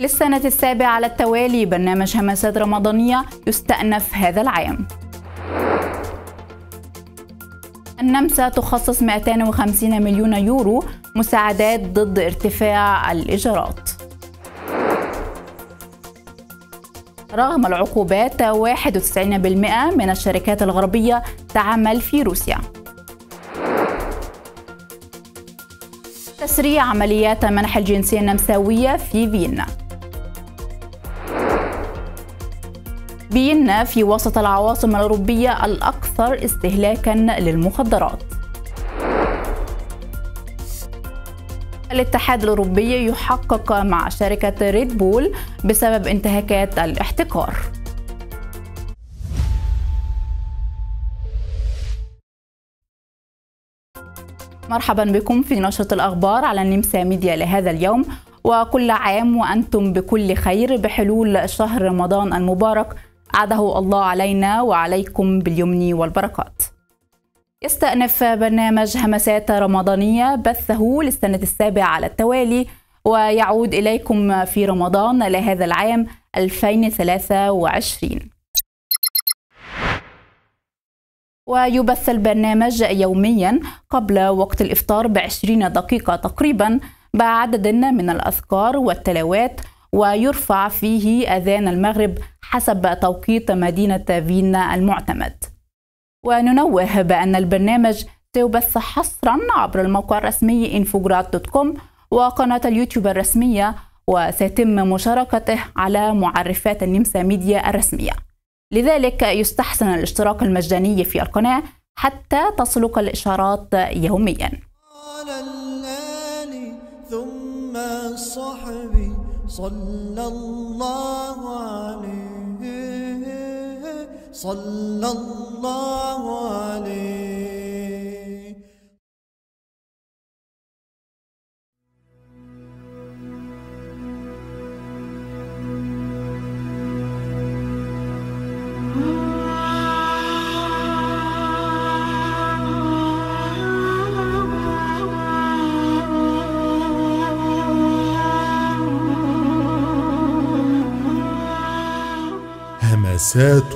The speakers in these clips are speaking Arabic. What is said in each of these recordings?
للسنة السابعة على التوالي برنامج همسات رمضانية يستأنف هذا العام. النمسا تخصص 250 مليون يورو مساعدات ضد ارتفاع الإيجارات. رغم العقوبات 91% من الشركات الغربية تعمل في روسيا. تسريع عمليات منح الجنسية النمساوية في فيينا. فيينا في وسط العواصم الأوروبية الأكثر استهلاكا للمخدرات. الاتحاد الأوروبي يحقق مع شركة ريد بول بسبب انتهاكات الاحتكار. مرحبا بكم في نشرة الأخبار على النمسا ميديا لهذا اليوم وكل عام وأنتم بكل خير بحلول شهر رمضان المبارك. أعده الله علينا وعليكم باليمن والبركات. يستأنف برنامج همسات رمضانية بثه للسنة السابعة على التوالي ويعود إليكم في رمضان لهذا العام 2023 ويبث البرنامج يوميا قبل وقت الإفطار بعشرين دقيقة تقريبا بعدد من الأذكار والتلاوات ويرفع فيه أذان المغرب حسب توقيت مدينة فيينا المعتمد. وننوه بأن البرنامج سيبث حصرا عبر الموقع الرسمي Infograt dot com وقناة اليوتيوب الرسمية وسيتم مشاركته على معرفات النمسا ميديا الرسمية. لذلك يستحسن الاشتراك المجاني في القناة حتى تصلك الإشارات يوميا. ثم الصحب صلى الله عليه صلى الله عليه همسات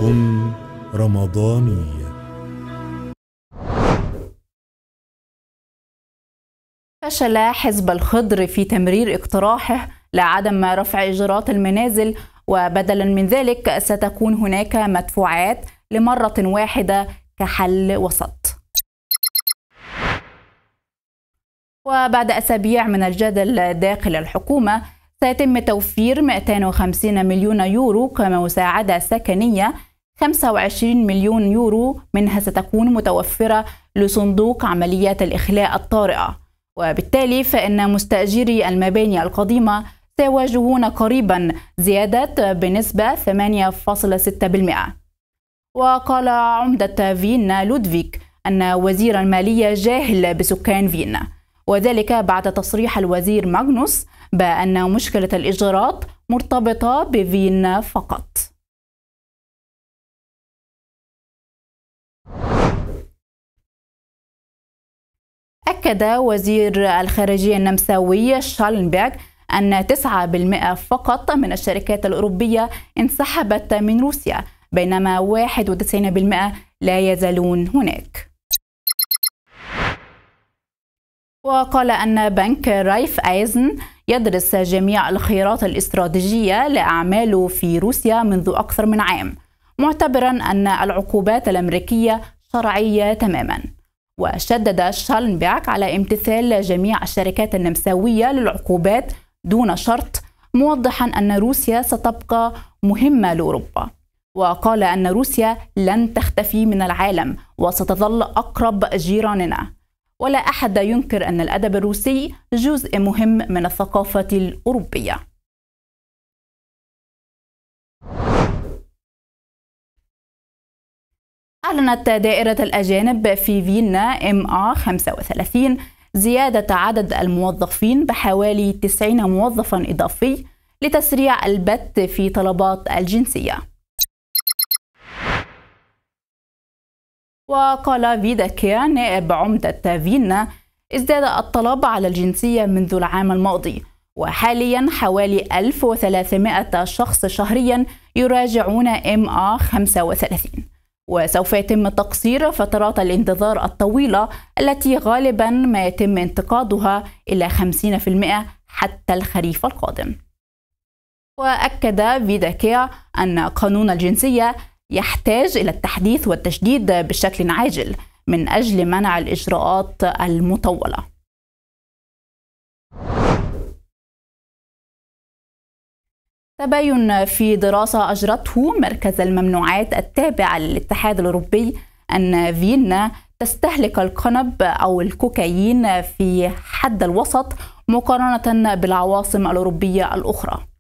رمضانية. فشل حزب الخضر في تمرير اقتراحه لعدم رفع إيجارات المنازل وبدلا من ذلك ستكون هناك مدفوعات لمرة واحدة كحل وسط. وبعد أسابيع من الجدل داخل الحكومة سيتم توفير 250 مليون يورو كمساعدة سكنية 25 مليون يورو منها ستكون متوفرة لصندوق عمليات الإخلاء الطارئة. وبالتالي فإن مستأجري المباني القديمة سيواجهون قريبا زيادة بنسبة 8.6% وقال عمدة فيينا لودفيك أن وزير المالية جاهل بسكان فيينا وذلك بعد تصريح الوزير ماغنوس بأن مشكلة الإيجارات مرتبطة بفيينا فقط. أكد وزير الخارجية النمساوي شالنبيغ أن 9% فقط من الشركات الأوروبية انسحبت من روسيا بينما 91% لا يزالون هناك. وقال أن بنك رايف أيزن يدرس جميع الخيارات الاستراتيجية لأعماله في روسيا منذ أكثر من عام معتبرا أن العقوبات الأمريكية شرعية تماما. وشدد شالنبيك على امتثال جميع الشركات النمساوية للعقوبات دون شرط موضحا أن روسيا ستبقى مهمة لأوروبا. وقال أن روسيا لن تختفي من العالم وستظل أقرب جيراننا. ولا أحد ينكر أن الأدب الروسي جزء مهم من الثقافة الأوروبية أعلنت دائرة الأجانب في فيينا إم 35 زيادة عدد الموظفين بحوالي 90 موظفا إضافي لتسريع البت في طلبات الجنسية. وقال فيدا كيا نائب عمدة فيينا ازداد الطلب على الجنسية منذ العام الماضي وحاليا حوالي 1300 شخص شهريا يراجعون MA 35 وسوف يتم تقصير فترات الانتظار الطويلة التي غالبا ما يتم انتقادها إلى 50% حتى الخريف القادم. وأكد فيداكيا أن قانون الجنسية يحتاج إلى التحديث والتشديد بشكل عاجل من أجل منع الإجراءات المطولة. تبين في دراسة أجرته مركز الممنوعات التابع للاتحاد الأوروبي أن فيينا تستهلك القنب أو الكوكايين في حد الوسط مقارنة بالعواصم الأوروبية الأخرى.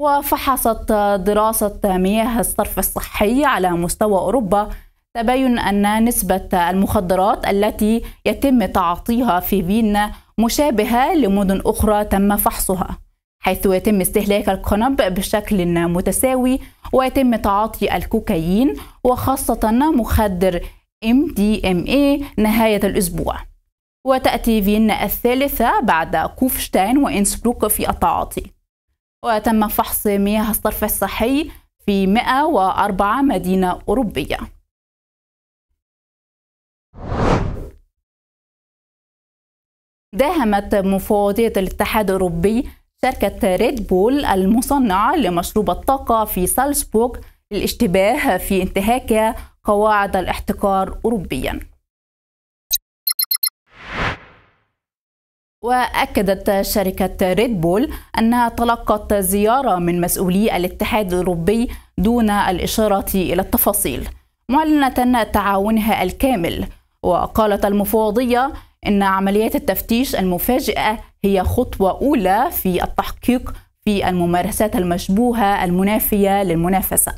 وفحصت دراسة مياه الصرف الصحي على مستوى أوروبا. تبين أن نسبة المخدرات التي يتم تعاطيها في فيينا مشابهة لمدن أخرى تم فحصها حيث يتم استهلاك القنب بشكل متساوي ويتم تعاطي الكوكايين وخاصة مخدر MDMA نهاية الأسبوع. وتأتي فيينا الثالثة بعد كوفشتاين وإنسبروك في التعاطي. وتم فحص مياه الصرف الصحي في 104 مدينة أوروبية. داهمت مفوضية الاتحاد الأوروبي شركة ريد بول المصنعة لمشروب الطاقة في سالزبورغ للاشتباه في انتهاك قواعد الاحتكار أوروبيا. وأكدت شركة ريد بول أنها تلقت زيارة من مسؤولي الاتحاد الأوروبي دون الإشارة إلى التفاصيل معلنة تعاونها الكامل. وقالت المفوضية إن عمليات التفتيش المفاجئة هي خطوة أولى في التحقيق في الممارسات المشبوهة المنافية للمنافسة.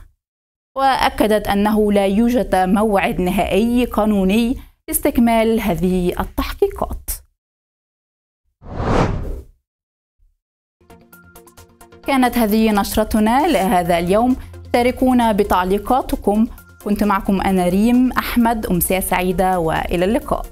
وأكدت أنه لا يوجد موعد نهائي قانوني لاستكمال هذه التحقيقات. كانت هذه نشرتنا لهذا اليوم. شاركونا بتعليقاتكم. كنت معكم أنا ريم أحمد أمسية سعيدة وإلى اللقاء.